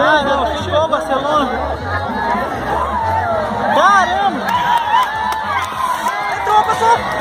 Caramba, fechou Barcelona. Caramba! Entrou, passou!